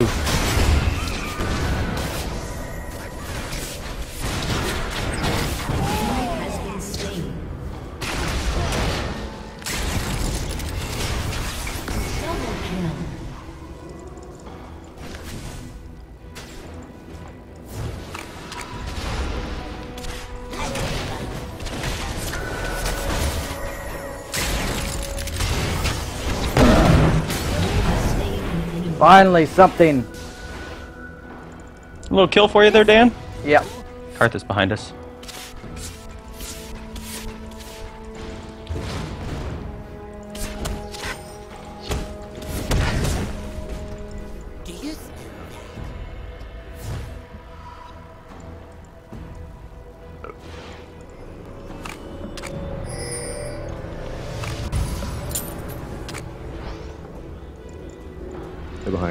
has Finally, something. A little kill for you there, Dan. Yep. Karth is behind us.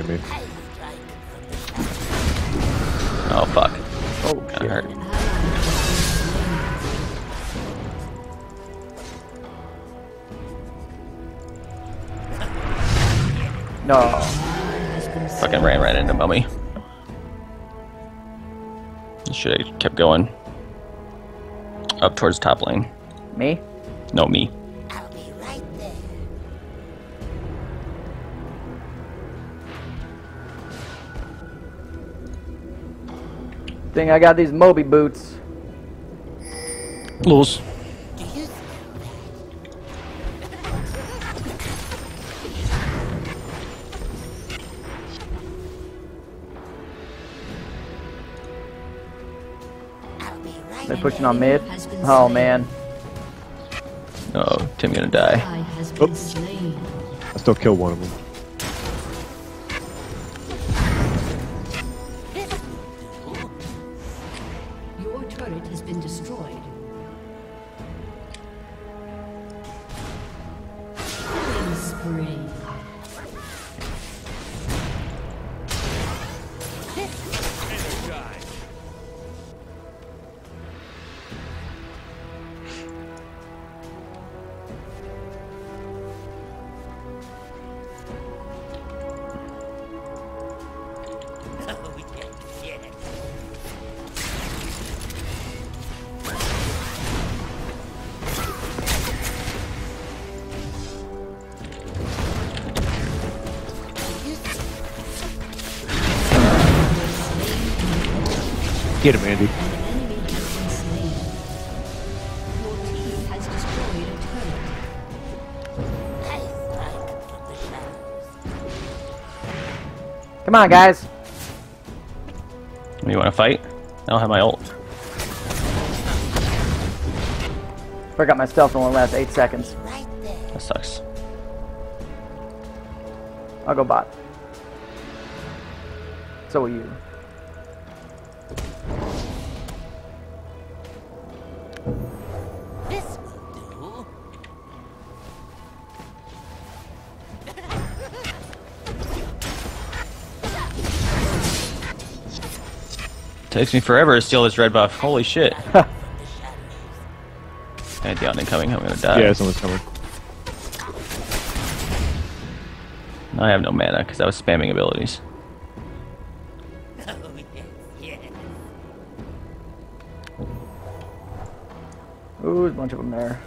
Me. Oh fuck. Oh shit. hurt. No. Fucking ran right into Mummy. Should have kept going. Up towards top lane. Me? No, me. Thing I got these Moby boots. Lose. They're pushing on mid. Oh man. Oh, Tim gonna die. Ally Oops. I still killed one of them. Spree. Get him, Andy. An enemy has been slain. Your team has destroyed a turret. Come on, guys. You wanna fight? I don't have my ult. Forgot my stealth only lasts eight seconds. That sucks. I'll go bot. So will you. It takes me forever to steal this red buff. Holy shit. Pantheon incoming, I'm gonna die. Yeah, someone's coming. I have no mana because I was spamming abilities. Ooh, there's a bunch of them there.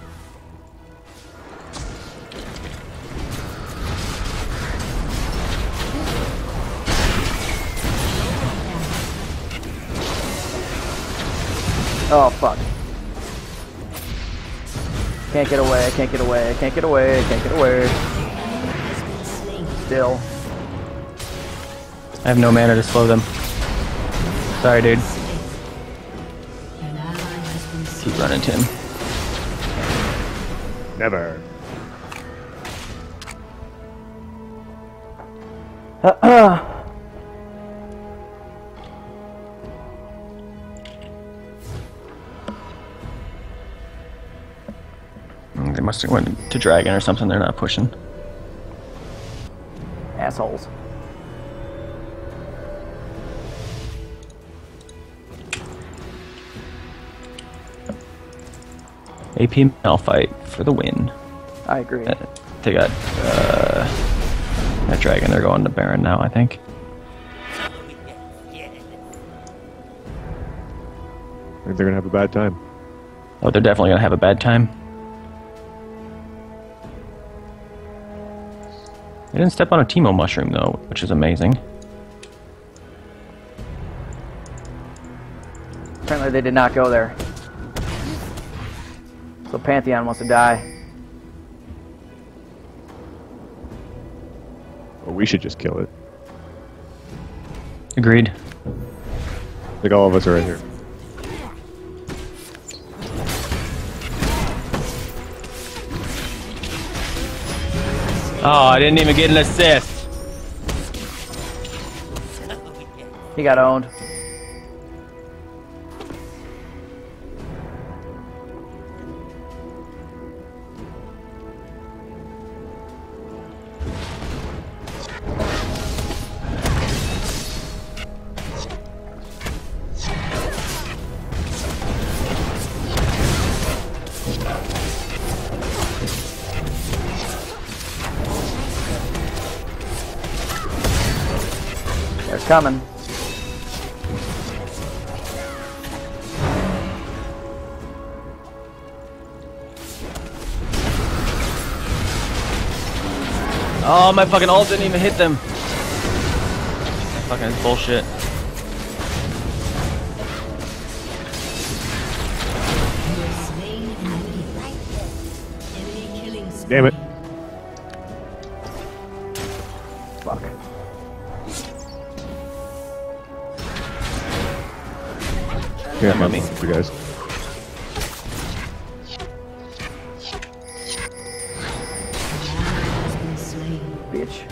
Oh fuck. Can't get away, I can't get away, I can't get away, I can't get away. Has been slain. Still. I have no mana to slow them. Sorry, dude. An ally has been slain. Keep running, Tim. Never. Mm, must have went to Dragon or something. They're not pushing. Assholes. AP APML fight for the win. I agree. Uh, they got uh, that dragon. They're going to Baron now, I think. I think they're gonna have a bad time. Oh, they're definitely gonna have a bad time. They didn't step on a Teemo mushroom though, which is amazing. Apparently they did not go there. So Pantheon wants to die. Or we should just kill it. Agreed. Like all of us are right here. Oh, I didn't even get an assist. He got owned. Coming. Oh, my fucking ult didn't even hit them. Fucking bullshit. You have slain an enemy. Enemy killing spree. Damn it. Fuck. Can't mummy. mummy. You guys. Has. Bitch.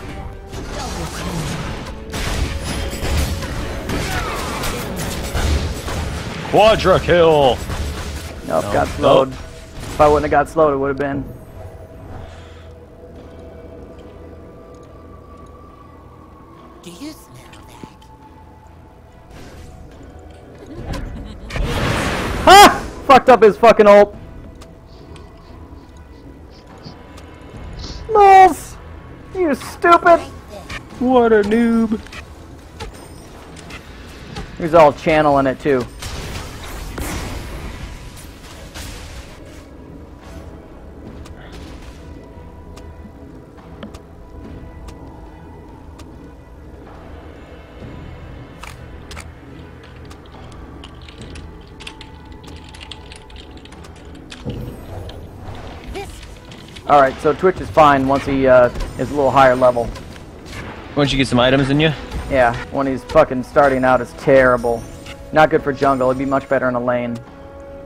Quadra kill. Nope, No. got slowed. If I wouldn't have got slowed, it would have been. Fucked up his fucking ult. Moles! You stupid! What a noob. He was all channeling it too. Alright, so Twitch is fine once he uh, is a little higher level. Once you get some items in you, Yeah, when he's fucking starting out is terrible. Not good for jungle, it'd be much better in a lane.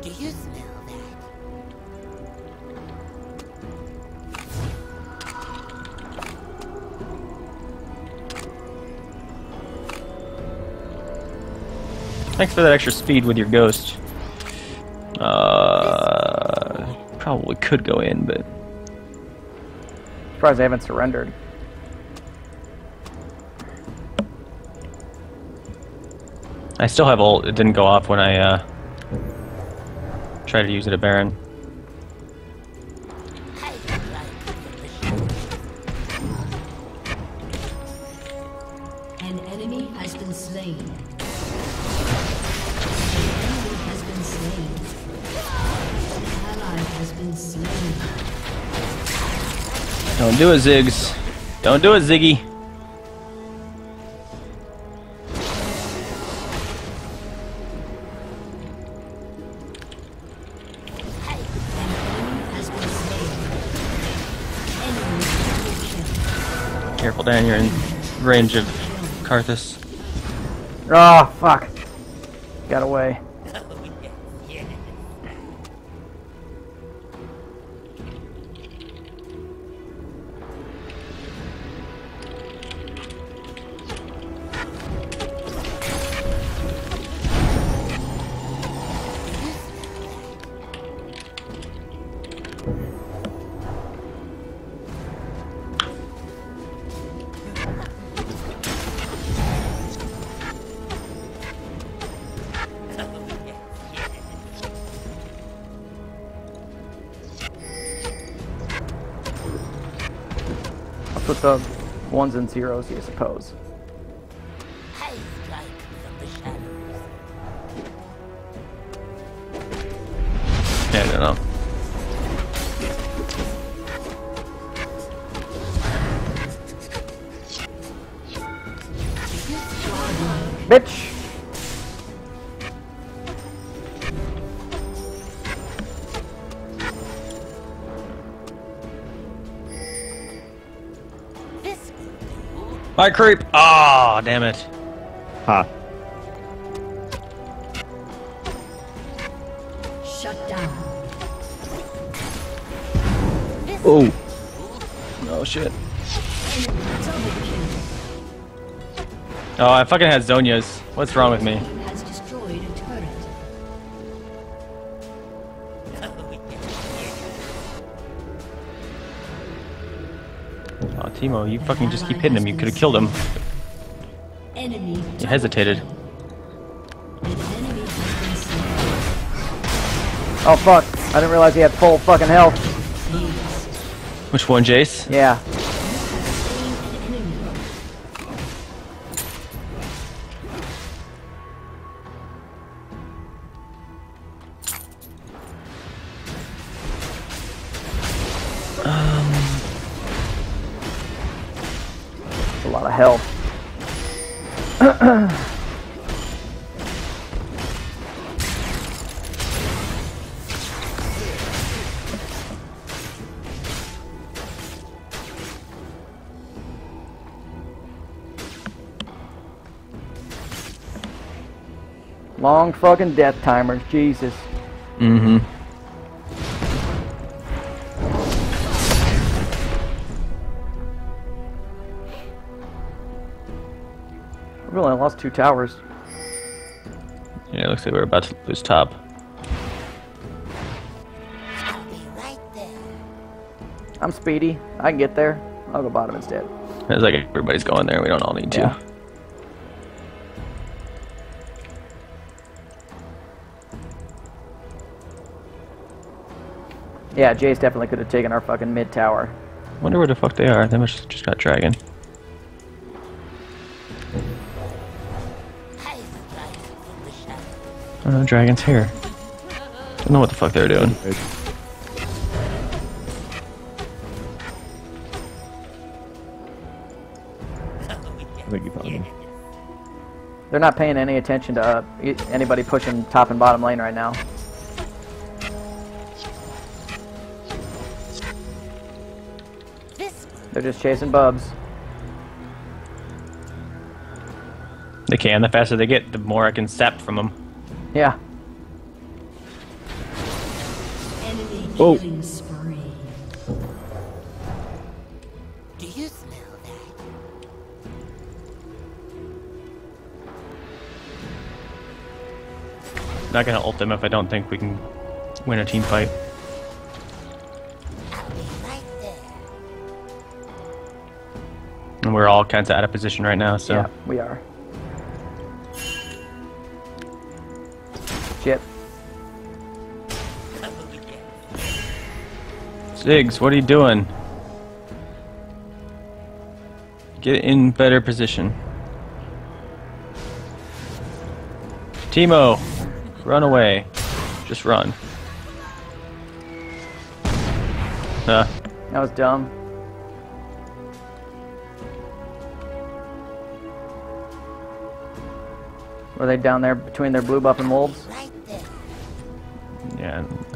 Do you smell that? thanks for that extra speed with your ghost. Uh, probably could go in, but Surprised they haven't surrendered. I still have ult. It didn't go off when I uh tried to use it at Baron. Don't do it, Ziggs. Don't do it, Ziggy. Careful, Dan. You're in range of Karthus. Oh, fuck. Got away. I'll the ones and zeros, you suppose. Will do. My creep! Ah, damn it. Ha. Shut down. Oh. Oh, shit. Oh, I fucking had Zhonya's. What's wrong with me? Teemo, you fucking just keep hitting him. You could have killed him. You hesitated. kill. An enemy has been slain. Oh fuck, I didn't realize he had full fucking health. Which one, Jayce? Yeah. Lot of health. Long fucking death timers, Jesus. Mm-hmm. Lost two towers. Yeah, it looks like we're about to lose top. Right. I'm speedy. I can get there. I'll go bottom instead. It's like everybody's going there. We don't all need to. Yeah. Yeah, Jayce definitely could have taken our fucking mid tower. Wonder where the fuck they are. They must just got dragon. Shadows. Uh, dragon's here. Don't know what the fuck they're doing. I think you found him. They're not paying any attention to uh, e- anybody pushing top and bottom lane right now. They're just chasing bubs. They can. The faster they get, the more I can step from them. Yeah. Enemy Oh. killing spree. Do you smell that? Not gonna ult them if I don't think we can win a team fight. I'll be right there. And we're all kinds of out of position right now, so. Yeah, we are. Shit. Ziggs, what are you doing? Get in better position. Teemo, run away. Just run. Uh, That was dumb. Were they down there between their blue buff and wolves?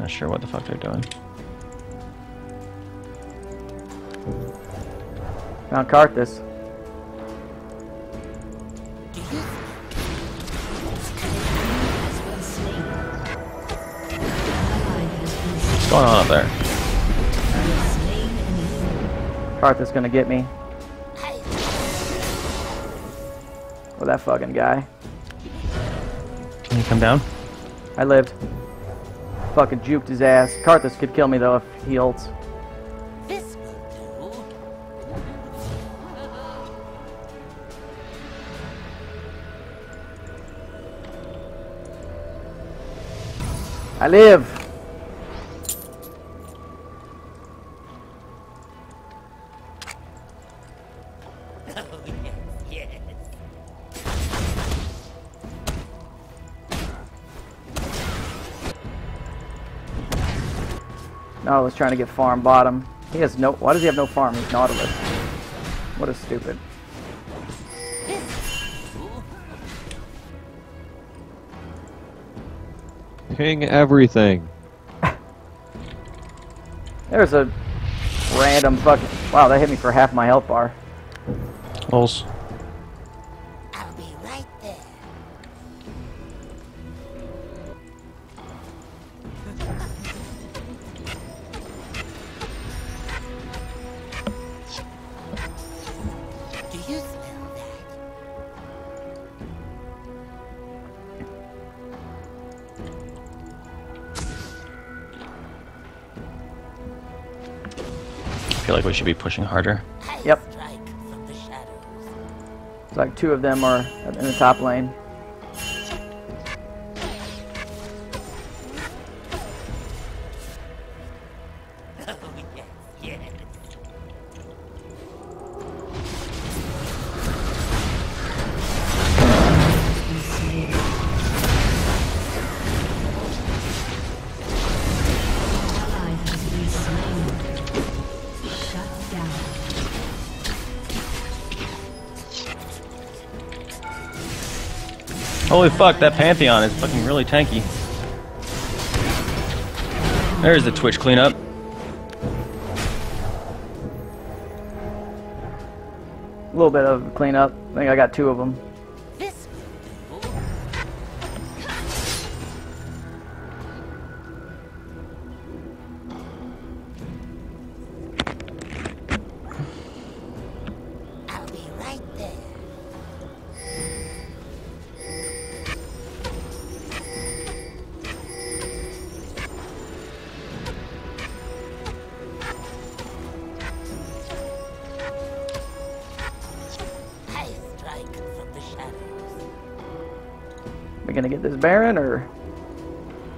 Not sure what the fuck they're doing. Found Karthus. Do you Has been slain. Ally has been What's going on up there? Karthus gonna get me. With that fucking guy. Can you come down? I lived. Fucking juked his ass. Karthus could kill me though if he ults. I live! Oh, Nautilus trying to get farm bottom. He has no. Why does he have no farm? He's Nautilus. What a stupid. Ping everything. There's a random fucking. Wow, that hit me for half my health bar. Holes. Feel like we should be pushing harder. Yep. It's like two of them are in the top lane. Holy fuck, that Pantheon is fucking really tanky. There's the Twitch cleanup. A little bit of cleanup. I think I got two of them.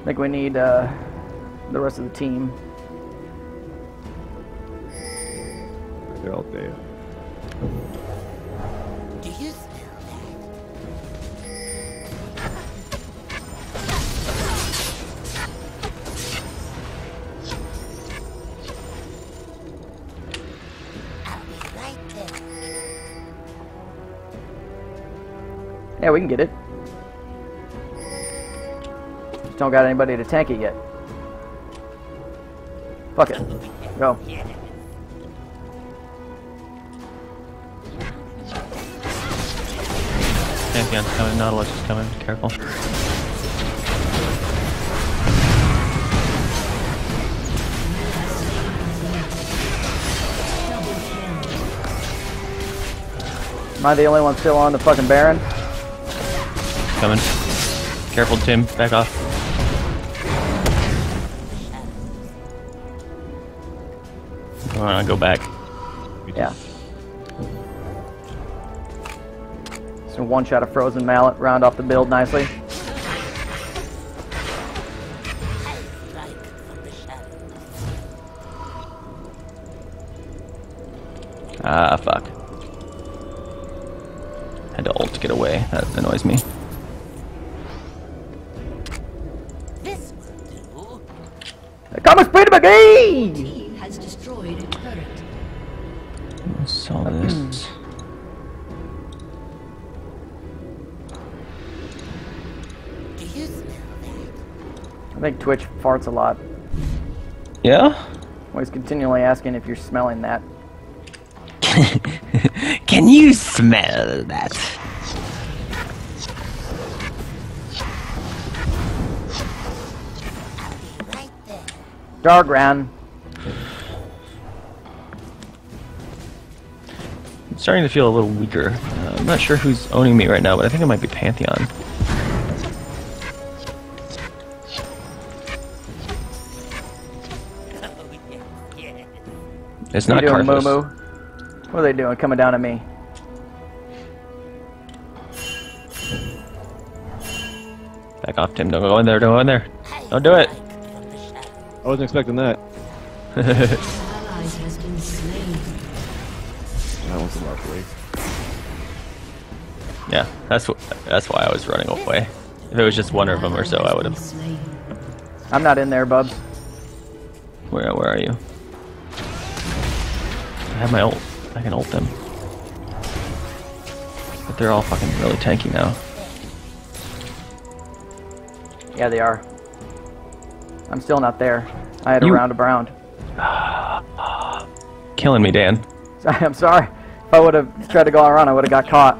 I think we need uh, the rest of the team. They're all dead. Do you smell that? I'll be right there. Yeah, we can get it. Don't got anybody to tank it yet. Fuck it. Go. Pantheon's coming, Nautilus is coming. Careful. Am I the only one still on the fucking Baron? Coming. Careful, Tim. Back off. I wanna go back. Yeah. So one shot of frozen mallet, round off the build nicely. I strike from the shadows. Ah, fuck. Had to ult to get away. That annoys me. This will do. Come on, Speed McGee! I think Twitch farts a lot. Yeah? He's continually asking if you're smelling that. Can you smell that? I'll be right there. Dark Ran. I'm starting to feel a little weaker. Uh, I'm not sure who's owning me right now, but I think it might be Pantheon. It's What not doing, Karthus. Moo What are they doing? Coming down at me. Back off, Tim. Don't go in there. Don't go in there. Don't do it. strike from the shadows. I wasn't expecting that. Ally has been slain. That was lovely. yeah, that's wh- that's why I was running away. If it was just one of them or so, I would have. I'm not in there, Bubs. Where where are you? I have my ult. I can ult them. But they're all fucking really tanky now. Yeah, they are. I'm still not there. I had a You- round around. Killing me, Dan. I'm sorry. If I would have tried to go around, I would have got caught.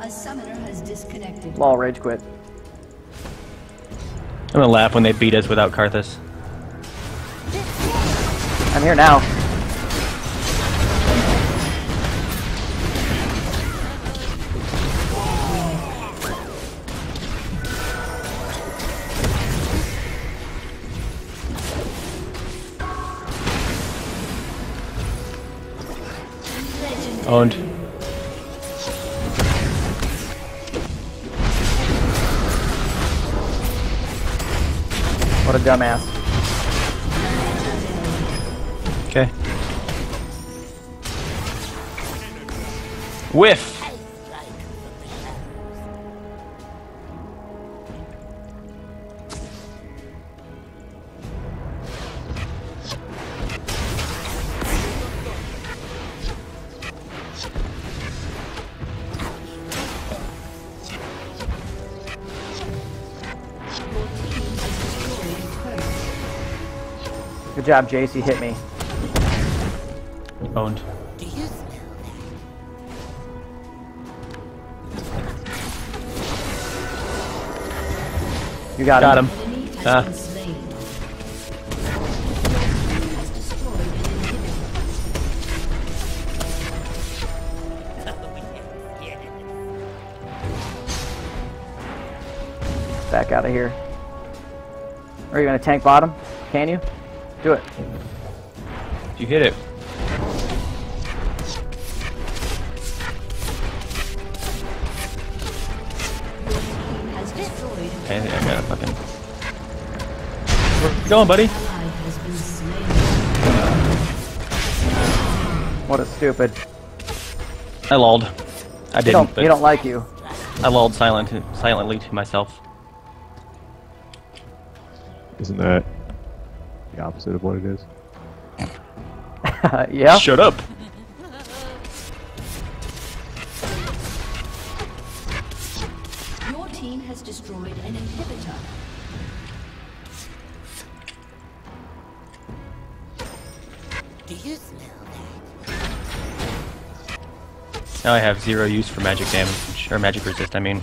A summoner has disconnected. Lol, rage quit. I'm gonna laugh when they beat us without Karthus. I'm here now. Owned. What a dumbass. A turret. Good job, Jayce. Hit me. Owned. Do you? You got, Got him. him. Enemy has Ah. been slain. Your team has destroyed an inhibitor. Back out of here. Are you gonna tank bottom? Can you? Do it. Did You hit it. Going, buddy? ally has been slain. What a stupid. I lulled. I didn't, don't, he don't like you. I lulled silent, silently to myself. Isn't that the opposite of what it is? yeah. Shut up. Your team has destroyed an inhibitor. Now I have zero use for magic damage, or magic resist, I mean.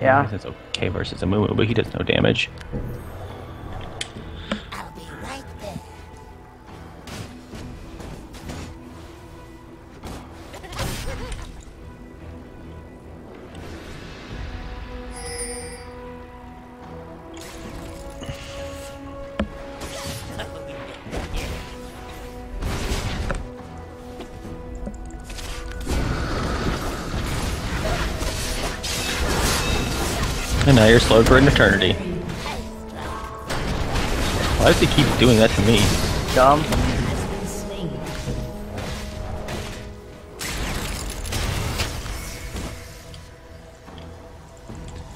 Yeah. it's okay versus a Moo, but he does no damage. And now you're slowed for an eternity. Why does he keep doing that to me? Dumb. Has been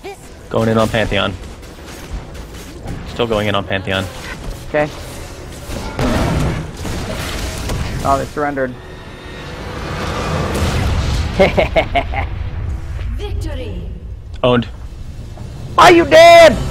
slain. Going in on Pantheon. Still going in on Pantheon. Okay. Oh, they surrendered. Victory! Owned. Are you dead?